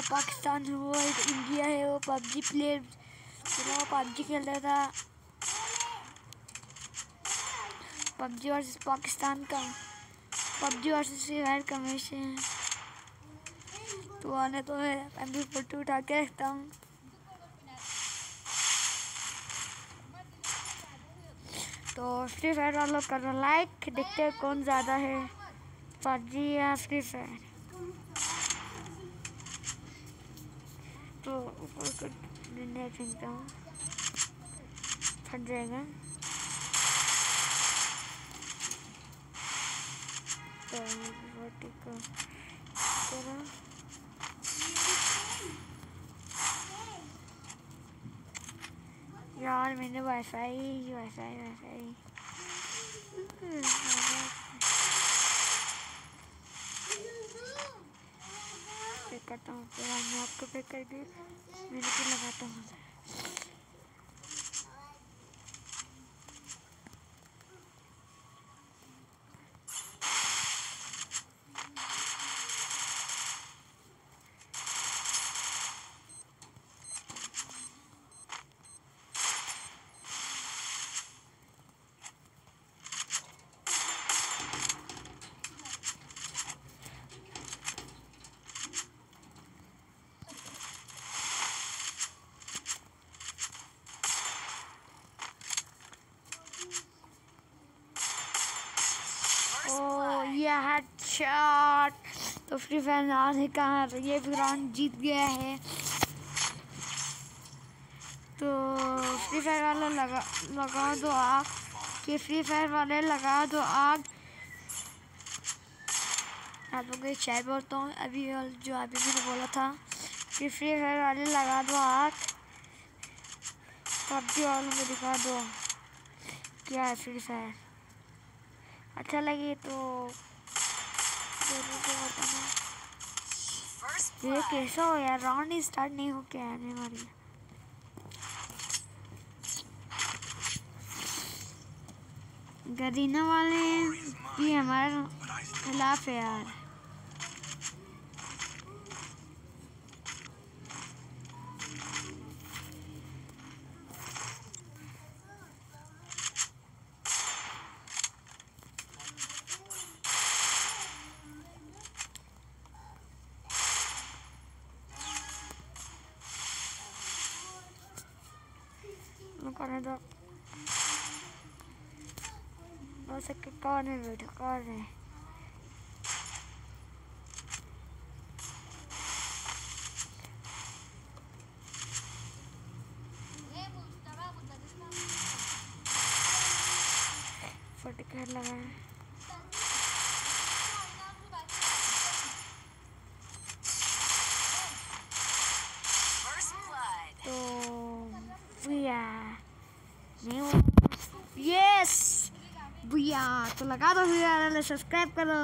मेरा पाकिस्तान है वो इंडिया है वो पबजी प्लेयर। तो वो पबजी खेल रहा था। पबजी वर्सेस पाकिस्तान का। पबजी वर्सेस फ्री का मैच है। तो आने तो है। एम बी फोर्टी उठा के रखता हूँ। तो फ्री फायर वालों करो लाइक देखते हैं कौन ज़्यादा है। पबजी या फ्री फायर तो ऊपर को डंडे फेंकता हूँ। फट जाएगा। तो रोटी को तरह यार, मैंने वाईफाई वाईफाई वाईफाई करता हूँ फिर मैं आपको पैक करके मैंने लगाता हूँ ओ ये हेडशॉट तो फ्री फायर ना से कहा ये भी राउंड जीत गया है। तो फ्री फायर वाले लगा लगा दो आग। कि फ्री फायर वाले लगा दो आग। आप लोगों को चाय बोलता हूँ। अभी जो अभी मैंने बोला था कि फ्री फायर वाले लगा दो आग। पबजी वालों को दिखा दो। क्या है फ्री फायर अच्छा लगे तो ये कैसा हो यार राउंड ही स्टार्ट नहीं हो क्या आने वाली गरीना वाले भी हमारे खिलाफ है यार। मैं दो बस एक कौन है बेटा कौन है फटकर लगा है First blood. तो भैया नहीं यस भैया तो लगा दो भैया सब्सक्राइब करो